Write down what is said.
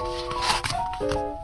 Música